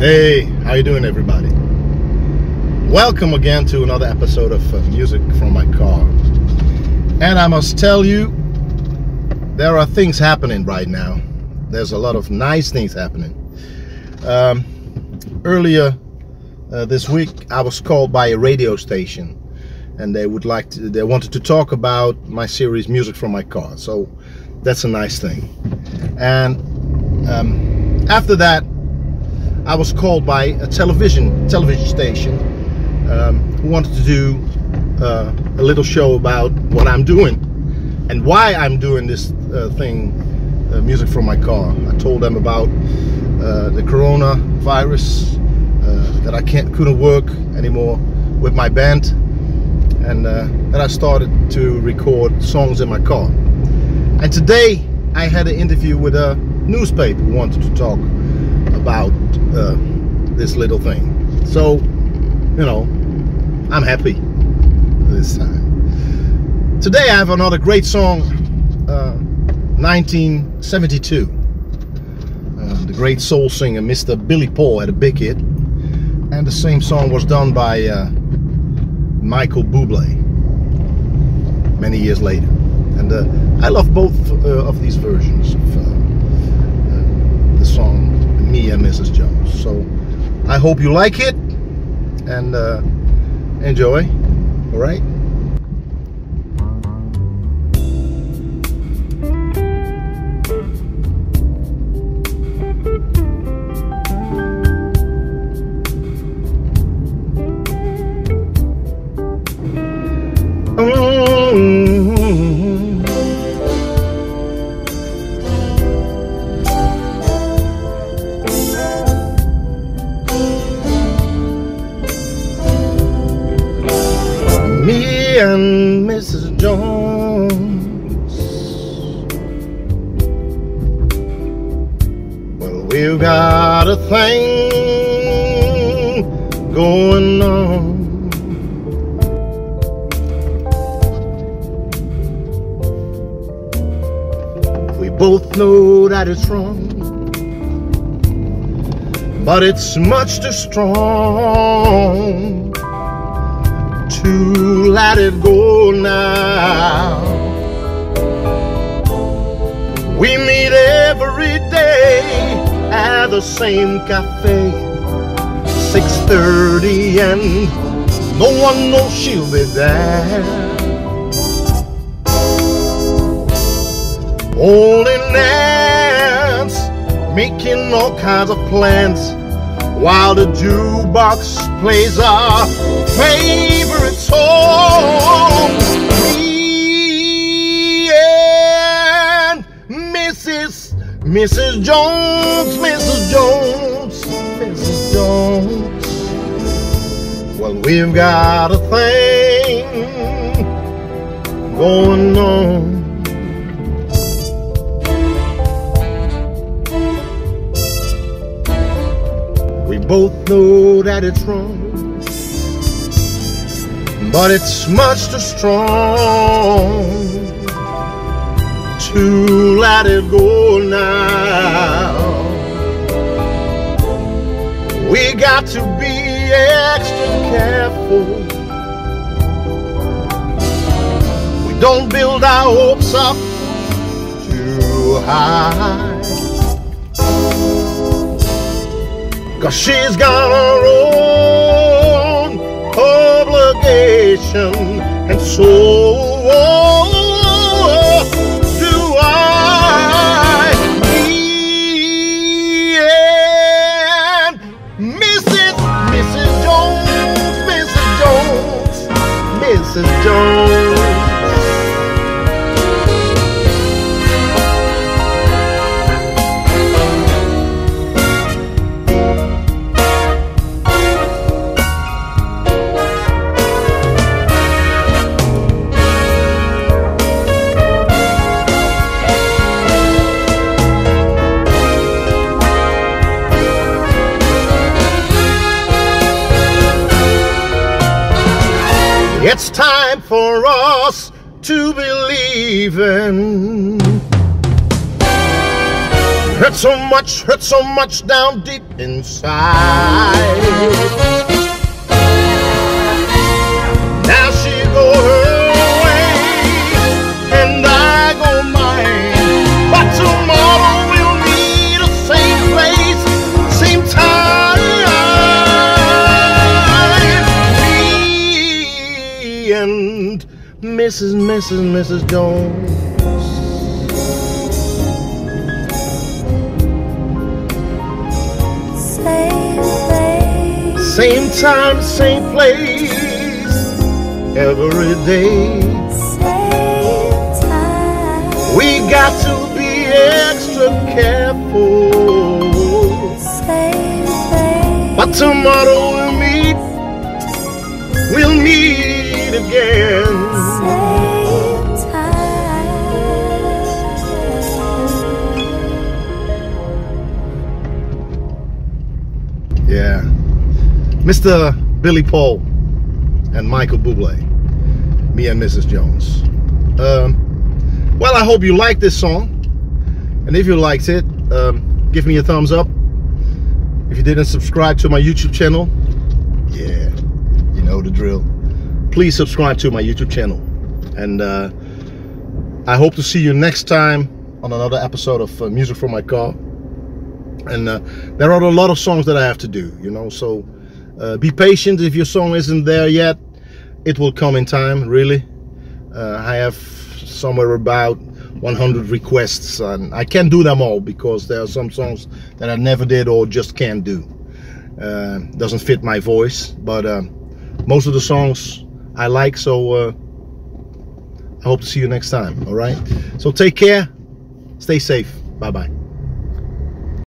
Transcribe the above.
Hey, how you doing everybody? Welcome again to another episode of uh, Music from My Car. And I must tell you, there are things happening right now. There's a lot of nice things happening. Um, earlier uh, this week, I was called by a radio station and they would like to, they wanted to talk about my series Music from My Car. So that's a nice thing. And um, after that, I was called by a television television station um, who wanted to do uh, a little show about what I'm doing and why I'm doing this uh, thing, uh, music from my car. I told them about uh, the coronavirus, uh, that I can't couldn't work anymore with my band, and uh, that I started to record songs in my car. And today I had an interview with a newspaper who wanted to talk about uh, this little thing. So, you know, I'm happy this time. Today I have another great song, uh, 1972. Uh, the great soul singer Mr. Billy Paul had a big hit, and the same song was done by uh, Michael Bublé many years later. And uh, I love both uh, of these versions of uh, the song me and Mrs. Jones. So I hope you like it and uh, enjoy. All right. Mrs. Jones. Well, we've got a thing going on. We both know that it's wrong, but it's much too strong to let it go now. We meet every day at the same cafe, 6:30, and no one knows she'll be there. Holding hands, making all kinds of plans while the jukebox plays our favorite song. Me and Mrs. Mrs. Jones, Mrs. Jones, Mrs. Jones. Well, we've got a thing going on. Both know that it's wrong, but it's much too strong to let it go now. We got to be extra careful. We don't build our hopes up too high. Cause she's got her own obligation And so uh, do I Me and Mrs. Mrs. Jones Mrs. Jones Mrs. Jones It's time for us to believe in. Hurt so much, hurt so much down deep inside. Mrs. Mrs. Mrs. Jones. Same place, Same time, same place, every day. same time. We got to be extra careful. Same place, But tomorrow we'll meet, we'll meet again. Mr. Billy Paul and Michael Bublé. Me and Mrs. Jones. Um, well, I hope you like this song. And if you liked it, um, give me a thumbs up. If you didn't subscribe to my YouTube channel, yeah, you know the drill. Please subscribe to my YouTube channel. And uh, I hope to see you next time on another episode of uh, Music for My Car and uh, there are a lot of songs that I have to do, you know. So uh, be patient if your song isn't there yet. It will come in time, really. Uh, I have somewhere about 100 requests, and I can't do them all because there are some songs that I never did or just can't do. Uh, doesn't fit my voice, but uh, most of the songs I like. So uh, I hope to see you next time. All right. So take care. Stay safe. Bye bye.